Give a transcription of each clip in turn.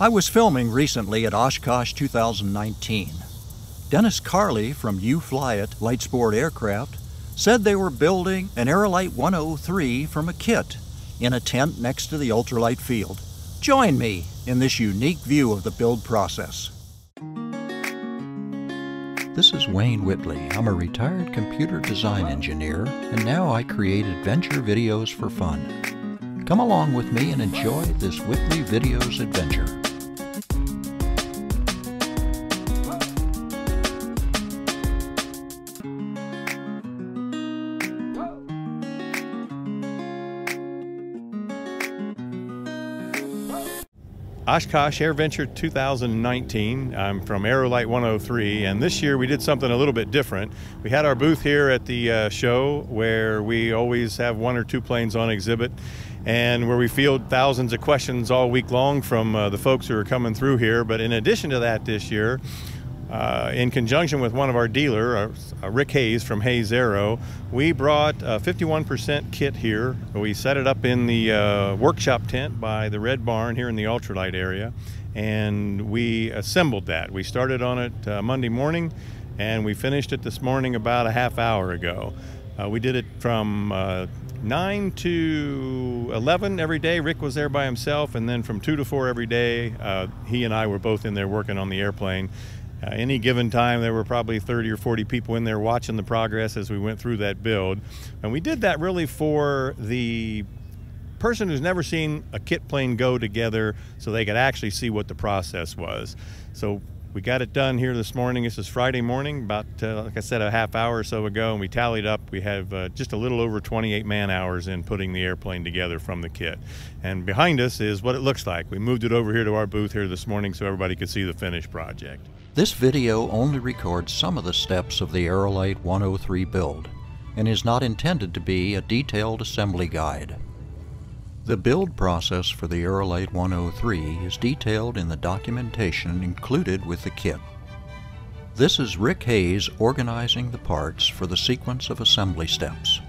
I was filming recently at Oshkosh 2019. Dennis Carley from You Fly It Light Sport Aircraft said they were building an Aerolite 103 from a kit in a tent next to the ultralight field. Join me in this unique view of the build process. This is Wayne Whitley. I'm a retired computer design engineer, and now I create adventure videos for fun. Come along with me and enjoy this Whitley Videos adventure. Oshkosh AirVenture 2019. I'm from Aerolite 103, and this year we did something a little bit different. We had our booth here at the uh, show where we always have one or two planes on exhibit and where we field thousands of questions all week long from uh, the folks who are coming through here. But in addition to that, this year, uh, in conjunction with one of our dealer, uh, uh Rick Hayes from Hayes Aero, we brought a 51% kit here. We set it up in the uh, workshop tent by the Red Barn here in the ultralight area, and we assembled that. We started on it uh, Monday morning, and we finished it this morning about a half hour ago. We did it from 9 to 11 every day. Rick was there by himself, and then from 2 to 4 every day, he and I were both in there working on the airplane. Uh, any given time, there were probably 30 or 40 people in there watching the progress as we went through that build. And we did that really for the person who's never seen a kit plane go together so they could actually see what the process was. So we got it done here this morning. This is Friday morning, about, uh, like I said, a half hour or so ago, and we tallied up. We have uh, just a little over 28 man hours in putting the airplane together from the kit. And behind us is what it looks like. We moved it over here to our booth here this morning so everybody could see the finished project. This video only records some of the steps of the Aerolite 103 build and is not intended to be a detailed assembly guide. The build process for the Aerolite 103 is detailed in the documentation included with the kit. This is Rick Hayes organizing the parts for the sequence of assembly steps.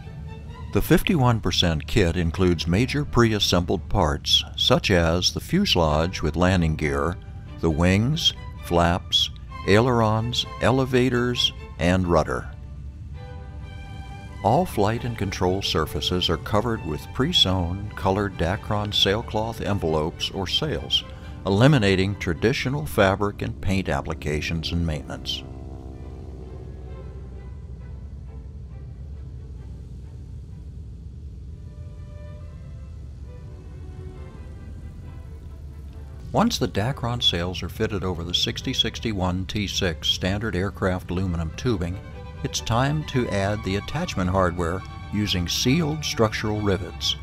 The 51% kit includes major pre-assembled parts such as the fuselage with landing gear, the wings, flaps, ailerons, elevators, and rudder. All flight and control surfaces are covered with pre-sewn colored Dacron sailcloth envelopes or sails, eliminating traditional fabric and paint applications and maintenance. Once the Dacron sails are fitted over the 6061 T6 standard aircraft aluminum tubing, it's time to add the attachment hardware using sealed structural rivets.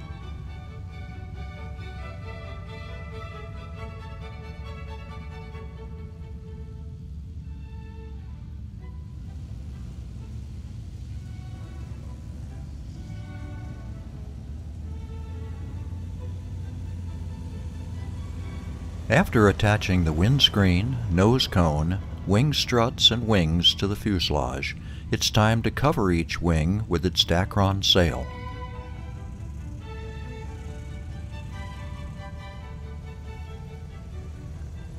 After attaching the windscreen, nose cone, wing struts, and wings to the fuselage, it's time to cover each wing with its Dacron sail.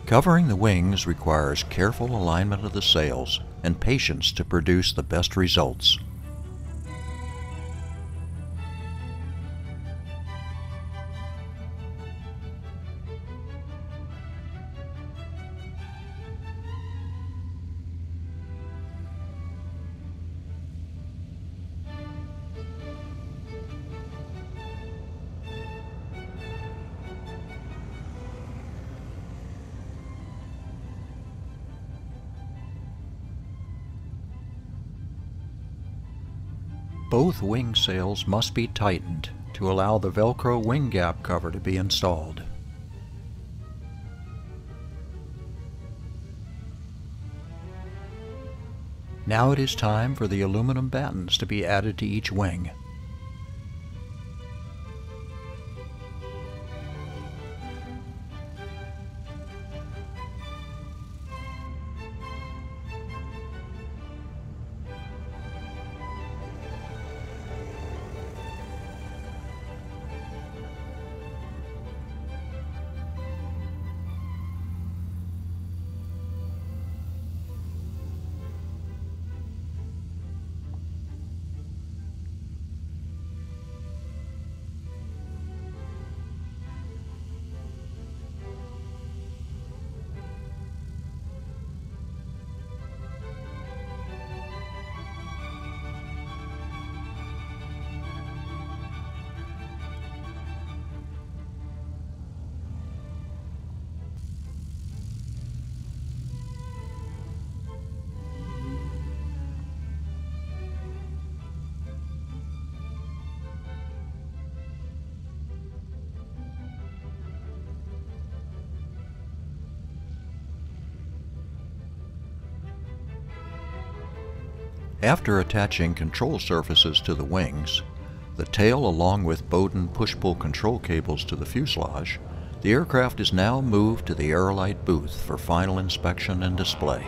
Covering the wings requires careful alignment of the sails and patience to produce the best results. Both wing sails must be tightened to allow the Velcro wing gap cover to be installed. Now it is time for the aluminum battens to be added to each wing. After attaching control surfaces to the wings, the tail along with Bowden push-pull control cables to the fuselage, the aircraft is now moved to the Aerolite booth for final inspection and display.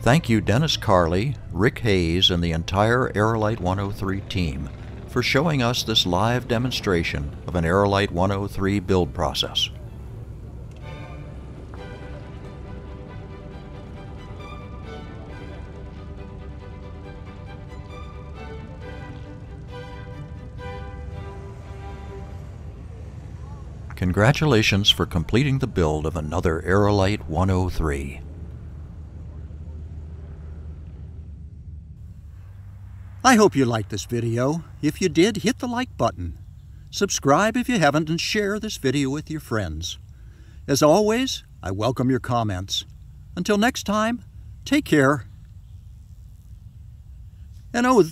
Thank you Dennis Carley, Rick Hayes, and the entire Aerolite 103 team for showing us this live demonstration of an Aerolite 103 build process. Congratulations for completing the build of another Aerolite 103. I hope you liked this video. If you did, hit the like button. Subscribe if you haven't and share this video with your friends. As always, I welcome your comments. Until next time, take care. And oh,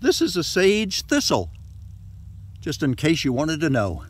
this is a sage thistle, just in case you wanted to know.